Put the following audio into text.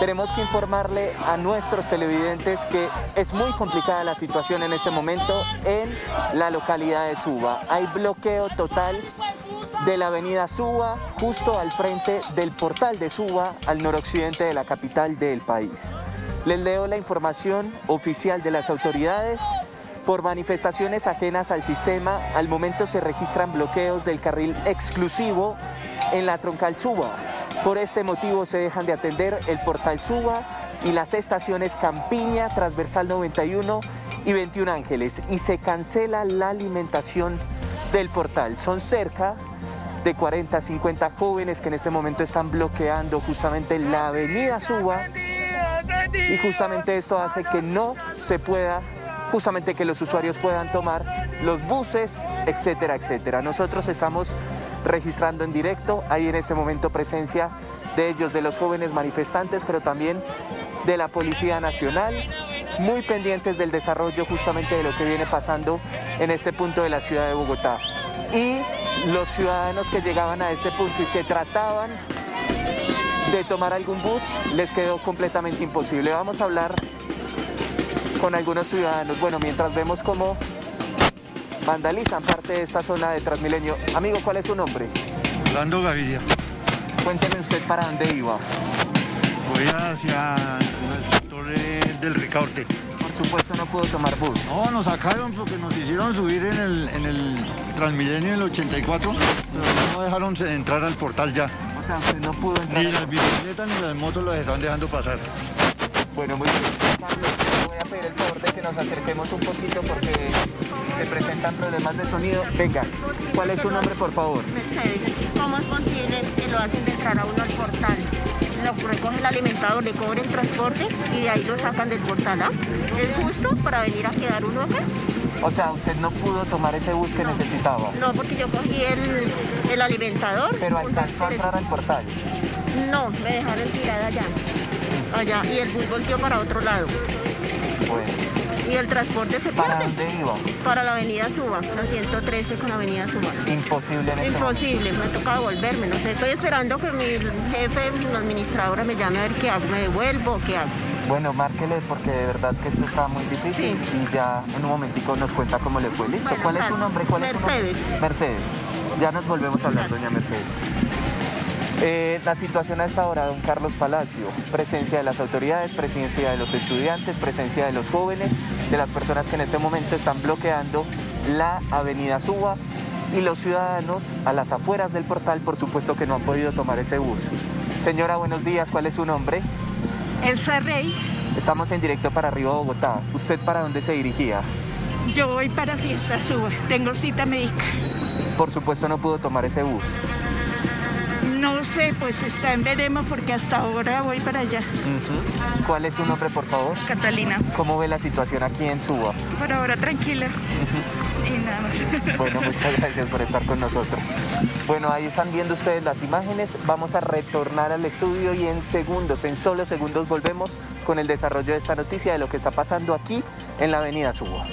Tenemos que informarle a nuestros televidentes que es muy complicada la situación en este momento en la localidad de Suba. Hay bloqueo total de la avenida Suba, justo al frente del portal de Suba, al noroccidente de la capital del país. Les leo la información oficial de las autoridades. Por manifestaciones ajenas al sistema, al momento se registran bloqueos del carril exclusivo en la troncal Suba. Por este motivo se dejan de atender el portal Suba y las estaciones Campiña, Transversal 91 y 21 Ángeles y se cancela la alimentación del portal. Son cerca de 40 a 50 jóvenes que en este momento están bloqueando justamente la avenida Suba y justamente esto hace que no se pueda, justamente que los usuarios puedan tomar los buses, etcétera, etcétera. Nosotros estamos registrando en directo, hay en este momento presencia de ellos, de los jóvenes manifestantes, pero también de la Policía Nacional, muy pendientes del desarrollo justamente de lo que viene pasando en este punto de la ciudad de Bogotá. Y los ciudadanos que llegaban a este punto y que trataban de tomar algún bus les quedó completamente imposible. Vamos a hablar con algunos ciudadanos. Bueno, mientras vemos cómo vandalizan parte de esta zona de Transmilenio. Amigo, ¿cuál es su nombre? Orlando Gaviria. Cuénteme usted para dónde iba. Voy hacia el sector eh, del Ricaurte. Por supuesto no pudo tomar bus. No, nos sacaron porque nos hicieron subir en el, en el Transmilenio del 84, pero no dejaron entrar al portal ya. O sea, usted no pudo entrar. Ni las bicicletas ni las motos las están dejando pasar. Bueno, muy bien. Carlos, te voy a pedir el favor de que nos acerquemos un poquito porque se presentan problemas de sonido. Venga, ¿cuál es su nombre, por favor? Mercedes, ¿cómo es posible que lo hacen de entrar a uno al portal? Lo recoge el alimentador, le cobren transporte y de ahí lo sacan del portal, ¿ah? ¿Es justo para venir a quedar uno acá? O sea, usted no pudo tomar ese bus que necesitaba, No, porque yo cogí el, el alimentador. pero alcanzó a entrar al portal. No, me dejaron tirada allá. Allá. Y el bus volteó para otro lado. Bueno, Y el transporte se ¿para pierde. dónde iba? Para la avenida Suba, la 113 con la avenida Suba. Imposible en este momento. Imposible, me toca devolverme, no sé, estoy esperando que mi jefe, la administradora me llame a ver qué hago, me devuelvo o qué hago. Bueno, márquele porque de verdad que esto está muy difícil Sí. y ya en un momentico nos cuenta cómo le fue. ¿Listo? Bueno, ¿Cuál es su nombre? ¿Cuál es su nombre? Mercedes. Mercedes. Ya nos volvemos a hablar, doña Mercedes. Eh, la situación a esta hora, don Carlos Palacio, presencia de las autoridades, presencia de los estudiantes, presencia de los jóvenes, de las personas que en este momento están bloqueando la avenida Suba y los ciudadanos a las afueras del portal, por supuesto que no han podido tomar ese bus. Señora, buenos días, ¿cuál es su nombre? Elsa Rey, Estamos en directo para arriba Bogotá. ¿Usted para dónde se dirigía? yo voy para Fiesta Suba, tengo cita médica. Por supuesto no pudo tomar ese bus. No sé, pues está en veremos porque hasta ahora voy para allá. ¿Cuál es su nombre, por favor? Catalina, ¿Cómo ve la situación aquí en Suba? por ahora tranquila. Y nada más. Bueno, muchas gracias por estar con nosotros. Bueno, ahí están viendo ustedes las imágenes. Vamos a retornar al estudio y en segundos, en solo segundos volvemos con el desarrollo de esta noticia de lo que está pasando aquí en la avenida Suba.